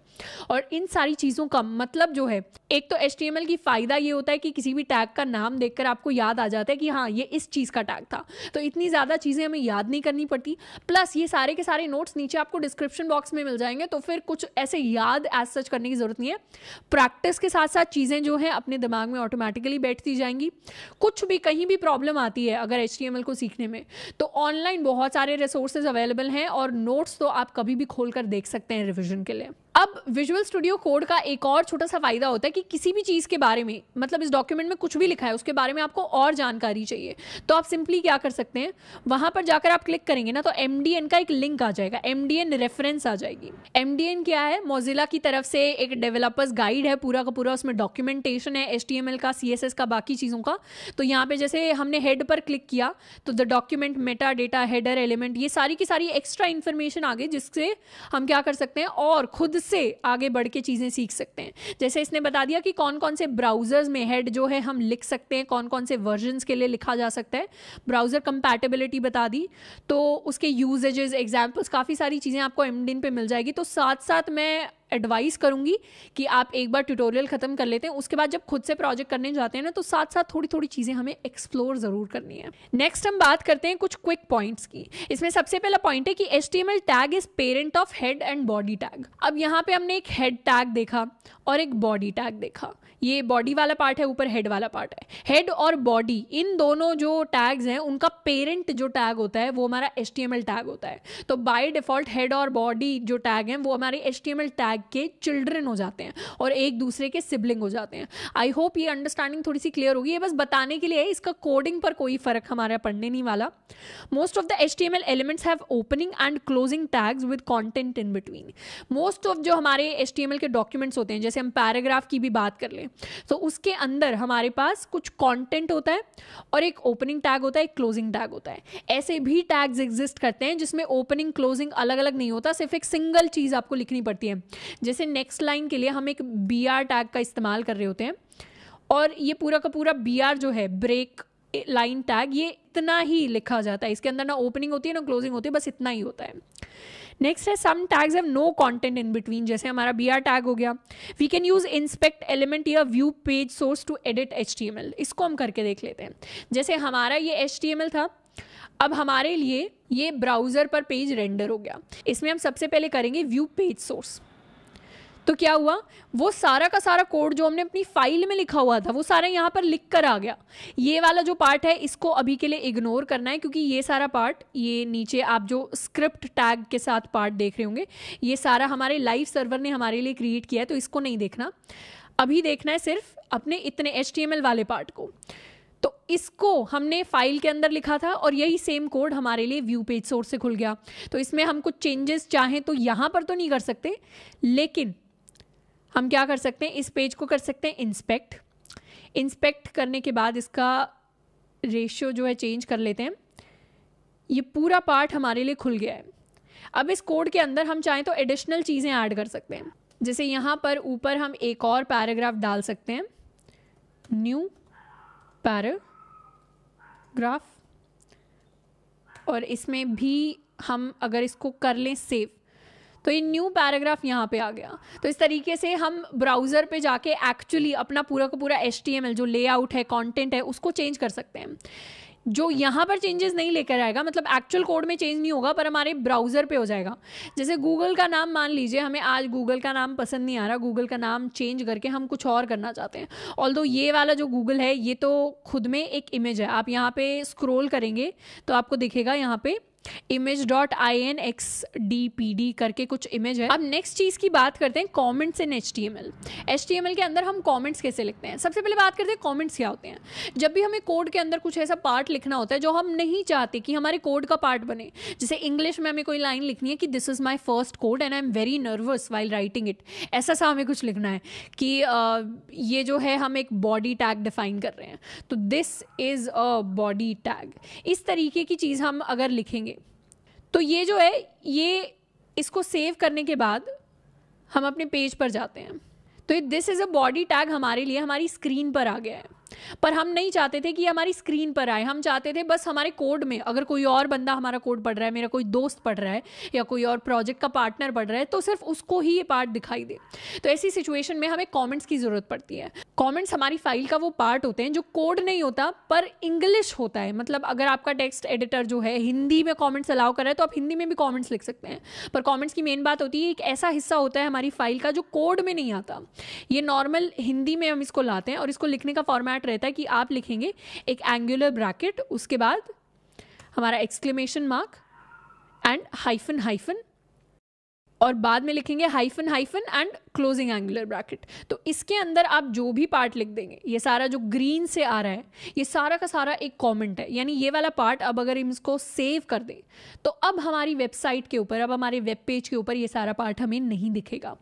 और इन सारी चीज़ों का मतलब जो है, एक तो एचटीएमएल की फ़ायदा ये होता है कि किसी भी टैग का नाम देखकर आपको याद आ जाता है कि हाँ ये इस चीज़ का टैग था। तो इतनी ज़्यादा चीज़ें हमें याद नहीं करनी पड़ती। प्लस ये सारे के सारे नोट्स नीचे आपको डिस्क्रिप्शन बॉक्स में मिल जाएँगे तो फिर कुछ ऐसे याद एज सच करने की ज़रूरत नहीं है। प्रैक्टिस के साथ साथ चीज़ें जो हैं, अपने दिमाग में ऑटोमेटिकली बैठती जाएँगी। कुछ भी कहीं भी प्रॉब्लम आती है अगर HTML को सीखने में तो ऑनलाइन बहुत सारे रिसोर्सेज अवेलेबल हैं और नोट्स तो आप कभी भी खोल कर देख सकते हैं रिविजन के लिए। अब विजुअल स्टूडियो कोड का एक और छोटा सा फ़ायदा होता है कि किसी भी चीज़ के बारे में मतलब इस डॉक्यूमेंट में कुछ भी लिखा है, उसके बारे में आपको और जानकारी चाहिए। तो आप सिंपली क्या कर सकते हैं, वहाँ पर जाकर आप क्लिक करेंगे ना तो MDN का एक लिंक आ जाएगा MDN रेफरेंस आ जाएगी। MDN क्या है मोजिला की तरफ़ से एक डेवलपर्स गाइड है, पूरा का पूरा उसमें डॉक्यूमेंटेशन है एच का CSS का, बाकी चीज़ों का। तो यहाँ पे जैसे हमने हेड पर क्लिक किया तो the document meta data header element ये सारी की सारी एक्स्ट्रा इन्फॉर्मेशन आ गई, जिससे हम क्या कर सकते हैं, और खुद से आगे बढ़ के चीज़ें सीख सकते हैं। जैसे इसने बता दिया कि कौन कौन से ब्राउज़र्स में हेड जो है हम लिख सकते हैं कौन कौन से वर्जन्स के लिए लिखा जा सकता है। ब्राउज़र कंपैटिबिलिटी बता दी तो उसके यूजेजेस एग्जाम्पल्स काफ़ी सारी चीज़ें आपको एमडिन पे मिल जाएगी। तो साथ साथ मैं एडवाइस करूँगी कि आप एक बार ट्यूटोरियल खत्म कर लेते हैं, उसके बाद जब खुद से प्रोजेक्ट करने जाते हैं ना तो साथ साथ थोड़ी थोड़ी चीज़ें हमें एक्सप्लोर ज़रूर करनी है। नेक्स्ट हम बात करते हैं कुछ क्विक पॉइंट्स की। इसमें सबसे पहला पॉइंट है कि H tag is parent of head and body tag अब यहाँ पे हमने एक हेड टैग देखा और एक बॉडी टैग देखा। ये बॉडी वाला पार्ट है, ऊपर हेड वाला पार्ट है। हेड और बॉडी इन दोनों जो टैग्स हैं, उनका पेरेंट जो टैग होता है, वो हमारा एच टैग होता है। तो बाय डिफ़ॉल्ट हेड और बॉडी जो टैग हैं, वो हमारे एच टैग के चिल्ड्रन हो जाते हैं और एक दूसरे के सिबलिंग हो जाते हैं। आई होप ये अंडरस्टैंडिंग थोड़ी सी क्लियर होगी। ये बस बताने के लिए इसका कोडिंग पर कोई फ़र्क हमारा पढ़ने नहीं वाला। Most of the H T M L elements have opening and closing tags with content in between most of जो हमारे एच टी एम एल के डॉक्यूमेंट्स होते हैं, जैसे हम पैराग्राफ की भी बात कर लें तो उसके अंदर हमारे पास कुछ कॉन्टेंट होता है और एक ओपनिंग टैग होता है, एक क्लोजिंग टैग होता है। ऐसे भी टैग्स एग्जिस्ट करते हैं जिसमें ओपनिंग क्लोजिंग अलग अलग नहीं होता, सिर्फ़ एक सिंगल चीज़ आपको लिखनी पड़ती है। जैसे नेक्स्ट लाइन के लिए हम एक बी आर टैग का इस्तेमाल कर रहे होते हैं। और ये पूरा का पूरा बी आर जो है ब्रेक लाइन टैग ये इतना ही लिखा जाता है। इसके अंदर ना ओपनिंग होती है, ना क्लोजिंग होती है, बस इतना ही होता है। नेक्स्ट है some tags have no content in between जैसे हमारा बी आर टैग हो गया। We can use inspect element या view page source to edit H T M L इसको हम करके देख लेते हैं। जैसे हमारा ये एच टी एम एल था, अब हमारे लिए ये ब्राउज़र पर पेज रेंडर हो गया। इसमें हम सबसे पहले करेंगे व्यू पेज सोर्स तो क्या हुआ? वो सारा का सारा कोड जो हमने अपनी फ़ाइल में लिखा हुआ था, वो सारा यहाँ पर लिख कर आ गया। ये वाला जो पार्ट है, इसको अभी के लिए इग्नोर करना है, क्योंकि ये सारा पार्ट ये नीचे आप जो स्क्रिप्ट टैग के साथ पार्ट देख रहे होंगे, ये सारा हमारे लाइव सर्वर ने हमारे लिए क्रिएट किया है तो इसको नहीं देखना। अभी देखना है सिर्फ़ अपने इतने एच वाले पार्ट को। तो इसको हमने फ़ाइल के अंदर लिखा था और यही सेम कोड हमारे लिए व्यू पेज सोर्स से खुल गया। तो इसमें हम कुछ चेंजेस चाहें तो यहाँ पर तो नहीं कर सकते, लेकिन हम क्या कर सकते हैं? इस पेज को कर सकते हैं इंस्पेक्ट इंस्पेक्ट करने के बाद इसका रेशियो जो है चेंज कर लेते हैं। ये पूरा पार्ट हमारे लिए खुल गया है। अब इस कोड के अंदर हम चाहें तो एडिशनल चीज़ें ऐड कर सकते हैं। जैसे यहाँ पर ऊपर हम एक और पैराग्राफ डाल सकते हैं। न्यू पैराग्राफ और इसमें भी हम अगर इसको कर लें सेव तो ये न्यू पैराग्राफ यहाँ पे आ गया। तो इस तरीके से हम ब्राउज़र पे जाके एक्चुअली अपना पूरा का पूरा एचटीएमएल जो लेआउट है कॉन्टेंट है, उसको चेंज कर सकते हैं। जो यहाँ पर चेंजेस नहीं लेकर आएगा मतलब एक्चुअल कोड में चेंज नहीं होगा, पर हमारे ब्राउज़र पे हो जाएगा। जैसे गूगल का नाम मान लीजिए, हमें आज गूगल का नाम पसंद नहीं आ रहा गूगल का नाम चेंज करके हम कुछ और करना चाहते हैं। ऑल ये वाला जो गूगल है, ये तो खुद में एक इमेज है। आप यहाँ पे स्क्रोल करेंगे तो आपको दिखेगा यहाँ पे image dot I N X D P D करके कुछ इमेज है। अब नेक्स्ट चीज़ की बात करते हैं comments in H T M L H T M L के अंदर हम कॉमेंट्स कैसे लिखते हैं? सबसे पहले बात करते हैं कॉमेंट्स क्या होते हैं। जब भी हमें कोड के अंदर कुछ ऐसा पार्ट लिखना होता है जो हम नहीं चाहते कि हमारे कोड का पार्ट बने। जैसे इंग्लिश में हमें कोई लाइन लिखनी है कि this is my first code and I am very nervous while writing it ऐसा सा हमें कुछ लिखना है कि आ, ये जो है हम एक बॉडी टैग डिफाइन कर रहे हैं। तो this is a body tag इस तरीके की चीज़ हम अगर लिखेंगे तो ये जो है, ये इसको सेव करने के बाद हम अपने पेज पर जाते हैं। तो this is a body tag हमारे लिए, हमारी स्क्रीन पर आ गया है। पर हम नहीं चाहते थे कि हमारी स्क्रीन पर आए। हम चाहते थे बस हमारे कोड में, अगर कोई और बंदा हमारा कोड पढ़ रहा है, मेरा कोई दोस्त पढ़ रहा है, या कोई और प्रोजेक्ट का पार्टनर पढ़ रहा है तो सिर्फ़ उसको ही ये पार्ट दिखाई दे। तो ऐसी सिचुएशन में हमें कॉमेंट्स की ज़रूरत पड़ती है। कॉमेंट्स हमारी फ़ाइल का वो पार्ट होते हैं जो कोड नहीं होता, पर इंग्लिश होता है। मतलब अगर आपका टेक्स्ट एडिटर जो है, हिंदी में कॉमेंट्स अलाउ कर रहा है तो आप हिंदी में भी कॉमेंट्स लिख सकते हैं। पर कॉमेंट्स की मेन बात होती है, एक ऐसा हिस्सा होता है हमारी फ़ाइल का जो कोड में नहीं आता। ये नॉर्मल हिंदी में हम इसको लाते हैं और इसको लिखने का फॉर्मेट रहता है कि आप लिखेंगे एक एंगुलर ब्रैकेट उसके बाद हमारा exclamation mark and hyphen hyphen और बाद में लिखेंगे hyphen hyphen and closing angular bracket तो इसके अंदर आप जो भी पार्ट लिख देंगे, ये सारा जो ग्रीन से आ रहा है, ये सारा का सारा एक कमेंट है. यानी ये वाला पार्ट अब अगर हम इसको सेव कर दें तो अब हमारी वेबसाइट के ऊपर, अब हमारे वेब पेज के ऊपर ये सारा पार्ट हमें नहीं दिखेगा.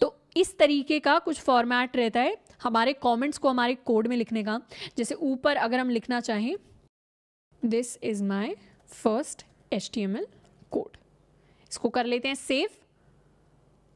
तो इस तरीके का कुछ फॉर्मेट रहता है हमारे कमेंट्स को हमारे कोड में लिखने का। जैसे ऊपर अगर हम लिखना चाहें this is my first HTML code इसको कर लेते हैं सेव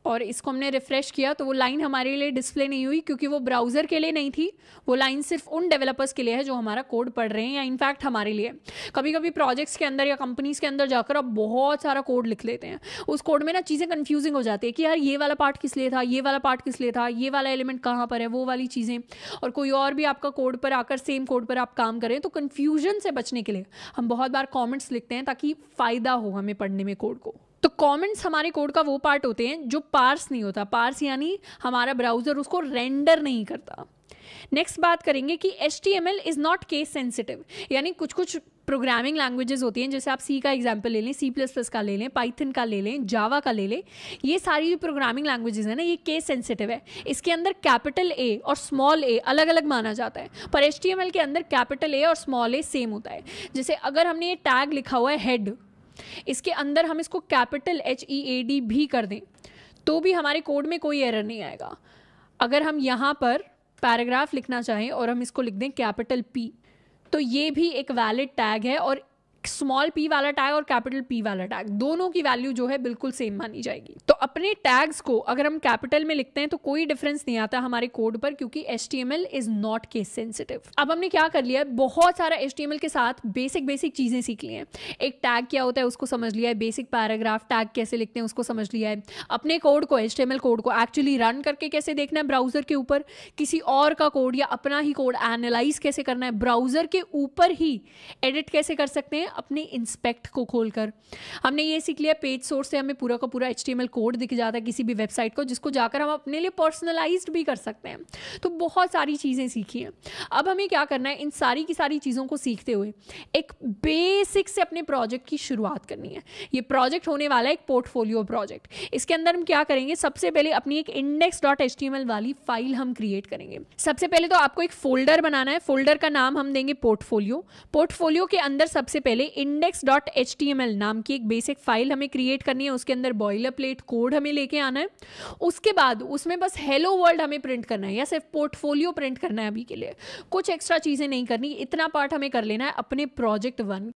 और इसको हमने रिफ़्रेश किया तो वो लाइन हमारे लिए डिस्प्ले नहीं हुई क्योंकि वो ब्राउज़र के लिए नहीं थी। वो लाइन सिर्फ़ उन डेवलपर्स के लिए है जो हमारा कोड पढ़ रहे हैं या इनफैक्ट हमारे लिए। कभी कभी प्रोजेक्ट्स के अंदर या कंपनीज़ के अंदर जाकर आप बहुत सारा कोड लिख लेते हैं। उस कोड में ना चीज़ें कन्फ्यूजिंग हो जाती है कि यार ये वाला पार्ट किस लिए था, ये वाला पार्ट किस लिए था, ये वाला एलिमेंट कहाँ पर है, वो वाली चीज़ें। और कोई और भी आपका कोड पर आकर सेम कोड पर आप काम करें तो कन्फ्यूज़न से बचने के लिए हम बहुत बार कॉमेंट्स लिखते हैं ताकि फ़ायदा हो हमें पढ़ने में कोड को। तो कमेंट्स हमारे कोड का वो पार्ट होते हैं जो पार्स नहीं होता। पार्स यानी हमारा ब्राउज़र उसको रेंडर नहीं करता। नेक्स्ट बात करेंगे कि H T M L is not case sensitive यानी कुछ कुछ प्रोग्रामिंग लैंग्वेजेस होती हैं, जैसे आप सी का एग्ज़ाम्पल ले लें सी प्लस प्लस का ले लें पाइथन का ले लें जावा का ले लें, ये सारी जो प्रोग्रामिंग लैंग्वेजेस हैं ना, ये केस सेंसिटिव है। इसके अंदर कैपिटल ए और स्मॉल ए अलग अलग माना जाता है, पर एच टी एम एल के अंदर कैपिटल ए और स्मॉल ए सेम होता है। जैसे अगर हमने ये टैग लिखा हुआ है हेड इसके अंदर हम इसको capital H E A D भी कर दें तो भी हमारे कोड में कोई एरर नहीं आएगा। अगर हम यहाँ पर पैराग्राफ लिखना चाहें और हम इसको लिख दें कैपिटल पी तो ये भी एक वैलिड टैग है और स्मॉल पी वाला टैग और कैपिटल पी वाला टैग दोनों की वैल्यू जो है बिल्कुल सेम मानी जाएगी। तो अपने टैग्स को अगर हम कैपिटल में लिखते हैं तो कोई डिफरेंस नहीं आता हमारे कोड पर क्योंकि H T M L is not case sensitive अब हमने क्या कर लिया है? बहुत सारा एच टी एम एल के साथ बेसिक बेसिक चीज़ें सीख ली हैं। एक टैग क्या होता है उसको समझ लिया है बेसिक पैराग्राफ टैग कैसे लिखते हैं उसको समझ लिया है। अपने कोड को H T M L code को एक्चुअली रन करके कैसे देखना है ब्राउज़र के ऊपर? किसी और का कोड या अपना ही कोड एनालाइज कैसे करना है? ब्राउज़र के ऊपर ही एडिट कैसे कर सकते हैं? अपने इंस्पेक्ट को खोलकर। हमने ये सीख लिया पेज सोर्स से हमें पूरा का पूरा एच कोड दिख जाता है किसी भी वेबसाइट को, जिसको जाकर हम अपने लिए पर्सनलाइज भी कर सकते हैं। तो बहुत सारी चीज़ें सीखी हैं। अब हमें क्या करना है, इन सारी की सारी चीज़ों को सीखते हुए एक बेसिक से अपने प्रोजेक्ट की शुरुआत करनी है। ये प्रोजेक्ट होने वाला है एक पोर्टफोलियो प्रोजेक्ट इसके अंदर हम क्या करेंगे, सबसे पहले अपनी एक इंडेक्स डॉट एच वाली फ़ाइल हम क्रिएट करेंगे। सबसे पहले तो आपको एक फोल्डर बनाना है। फोल्डर का नाम हम देंगे पोर्टफोलियो पोर्टफोलियो के अंदर सबसे पहले index dot H T M L नाम की एक बेसिक फ़ाइल हमें क्रिएट करनी है, उसके अंदर बॉयलर प्लेट कोड हमें लेके आना है। उसके बाद उसमें बस हेलो वर्ल्ड हमें प्रिंट करना है, या सिर्फ़ पोर्टफोलियो प्रिंट करना है अभी के लिए। कुछ एक्स्ट्रा चीज़ें नहीं करनी, इतना पार्ट हमें कर लेना है अपने प्रोजेक्ट वन